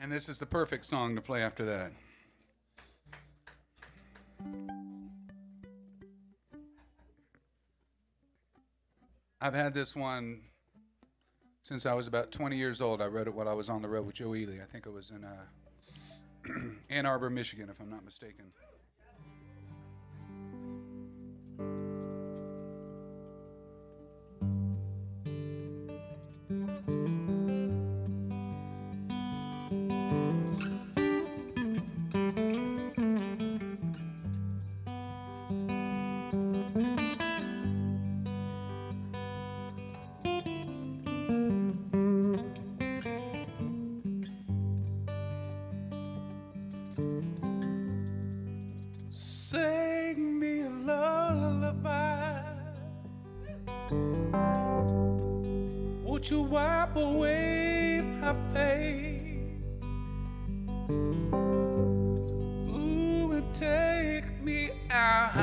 And this is the perfect song to play after that. I've had this one since I was about 20 years old. I wrote it while I was on the road with Joe Ely. I think it was in uh, Ann Arbor, Michigan, if I'm not mistaken. Won't you wipe away my pain? Ooh, and take me out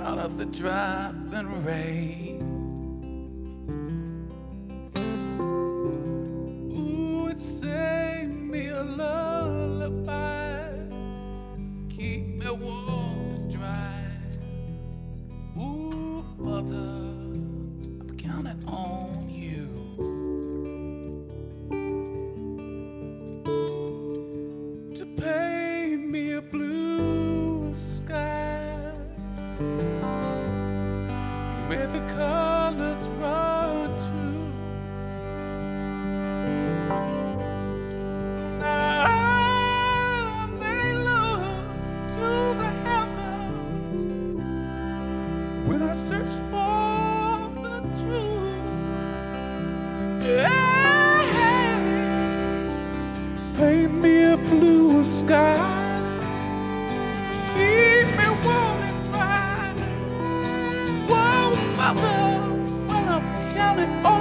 out of the driving rain. Ooh, and Paint me a blue sky. Counting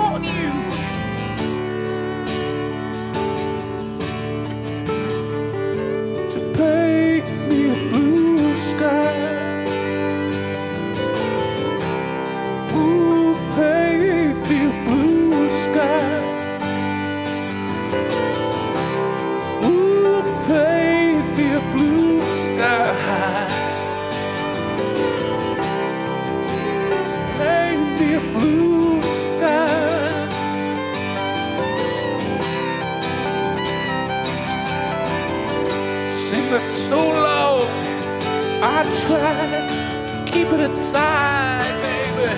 sing it so low. I tried to keep it inside, baby.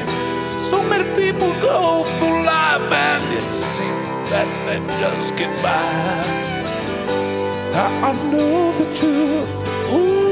So many people go through life and it seems that they just get by. I, I know the truth. Ooh.